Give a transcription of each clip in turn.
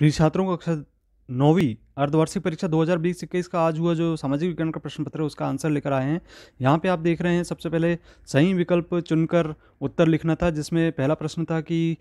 प्रिय छात्रों को कक्षा नौवीं अर्धवार्षिक परीक्षा 2020-21 का आज हुआ जो सामाजिक विज्ञान का प्रश्न पत्र है, उसका आंसर लेकर आए हैं। यहाँ पे आप देख रहे हैं, सबसे पहले सही विकल्प चुनकर उत्तर लिखना था, जिसमें पहला प्रश्न था कि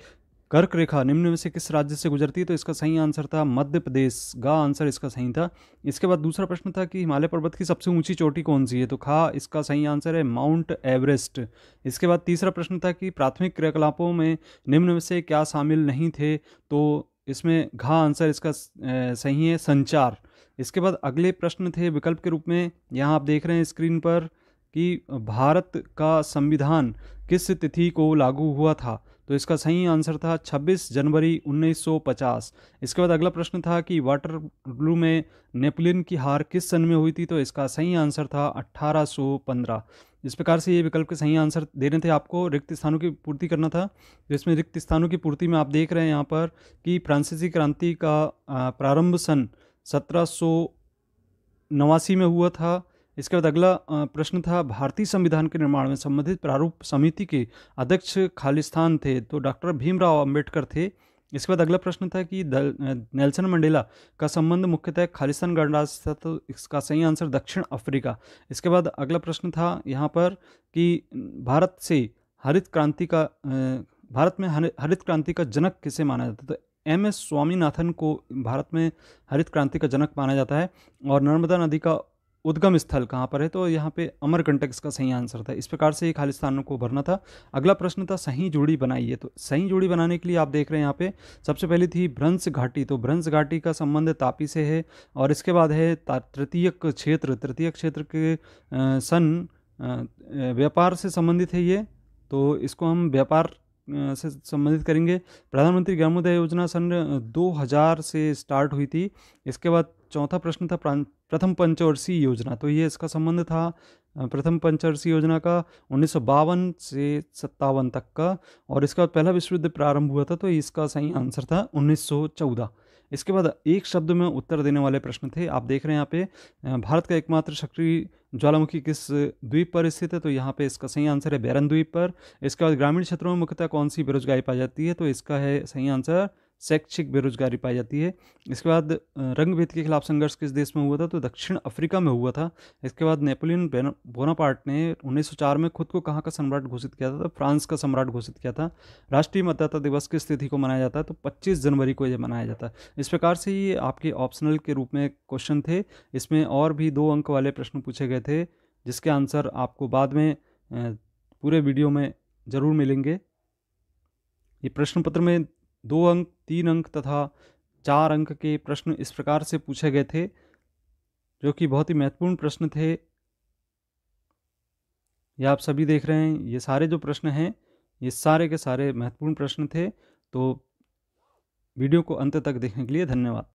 कर्क रेखा निम्न में से किस राज्य से गुजरती है तो इसका सही आंसर था मध्य प्रदेश, गा आंसर इसका सही था। इसके बाद दूसरा प्रश्न था कि हिमालय पर्वत की सबसे ऊँची चोटी कौन सी है तो खा इसका सही आंसर है माउंट एवरेस्ट। इसके बाद तीसरा प्रश्न था कि प्राथमिक क्रियाकलापों में निम्न में से क्या शामिल नहीं थे तो इसमें घा आंसर इसका सही है, संचार। इसके बाद अगले प्रश्न थे विकल्प के रूप में। यहाँ आप देख रहे हैं स्क्रीन पर कि भारत का संविधान किस तिथि को लागू हुआ था? तो इसका सही आंसर था 26 जनवरी 1950 इसके बाद अगला प्रश्न था कि वाटर ब्लू में नेपोलियन की हार किस सन में हुई थी? तो इसका सही आंसर था 1815 इस प्रकार से ये विकल्प के सही आंसर देने थे आपको। रिक्त स्थानों की पूर्ति करना था, जिसमें रिक्त स्थानों की पूर्ति में आप देख रहे हैं यहाँ पर कि फ्रांसीसी क्रांति का प्रारंभ सन सत्रह नवासी में हुआ था। इसके बाद अगला प्रश्न था, भारतीय संविधान के निर्माण में संबंधित प्रारूप समिति के अध्यक्ष खालिस्तान थे तो डॉक्टर भीमराव अंबेडकर थे। इसके बाद अगला प्रश्न था कि नेल्सन मंडेला का संबंध मुख्यतः खालिस्तान गणराज्य था तो इसका सही आंसर दक्षिण अफ्रीका। इसके बाद अगला प्रश्न था यहाँ पर कि भारत से हरित क्रांति का भारत में हरित क्रांति का जनक किसे माना जाता है? तो एम एस स्वामीनाथन को भारत में हरित क्रांति का जनक माना जाता है और नर्मदा नदी का उद्गम स्थल कहाँ पर है? तो यहाँ पे अमरकंटक इसका सही आंसर था। इस प्रकार से ये खालिस्तानों को भरना था। अगला प्रश्न था, सही जोड़ी बनाइए। तो सही जोड़ी बनाने के लिए आप देख रहे हैं यहाँ पे, सबसे पहले थी भ्रंश घाटी। तो भ्रंश घाटी का संबंध तापी से है और इसके बाद है तृतीय क्षेत्र। तृतीय क्षेत्र के सन व्यापार से संबंधित है ये। तो इसको हम व्यापार से संबंधित करेंगे। प्रधानमंत्री ग्रामोदय योजना सन 2000 से स्टार्ट हुई थी। इसके बाद चौथा प्रश्न था प्रथम पंचवर्षीय योजना। तो ये इसका संबंध था प्रथम पंचवर्षीय योजना का उन्नीस सौ बावन से सत्तावन तक का और इसका पहला विश्व युद्ध प्रारंभ हुआ था तो इसका सही आंसर था 1914 इसके बाद एक शब्द में उत्तर देने वाले प्रश्न थे। आप देख रहे हैं यहाँ पे भारत का एकमात्र सक्रिय ज्वालामुखी किस द्वीप पर स्थित है? तो यहाँ पे इसका सही आंसर है बैरन द्वीप पर। इसके बाद ग्रामीण क्षेत्रों में मुख्यतः कौन सी बेरोजगारी पाई जाती है? तो इसका है सही आंसर शैक्षिक बेरोजगारी पाई जाती है। इसके बाद रंग भेद के खिलाफ संघर्ष किस देश में हुआ था? तो दक्षिण अफ्रीका में हुआ था। इसके बाद नेपोलियन बोनापार्ट ने 1904 में खुद को कहाँ का सम्राट घोषित किया था? तो फ्रांस का सम्राट घोषित किया था। राष्ट्रीय मतदाता दिवस किस तिथि को मनाया जाता है? तो पच्चीस जनवरी को यह मनाया जाता है। इस प्रकार से ये आपके ऑप्शनल के रूप में क्वेश्चन थे। इसमें और भी दो अंक वाले प्रश्न पूछे गए थे, जिसके आंसर आपको बाद में पूरे वीडियो में ज़रूर मिलेंगे। ये प्रश्न पत्र में दो अंक, तीन अंक तथा चार अंक के प्रश्न इस प्रकार से पूछे गए थे, जो कि बहुत ही महत्वपूर्ण प्रश्न थे। ये आप सभी देख रहे हैं, ये सारे जो प्रश्न हैं, ये सारे के सारे महत्वपूर्ण प्रश्न थे। तो वीडियो को अंत तक देखने के लिए धन्यवाद।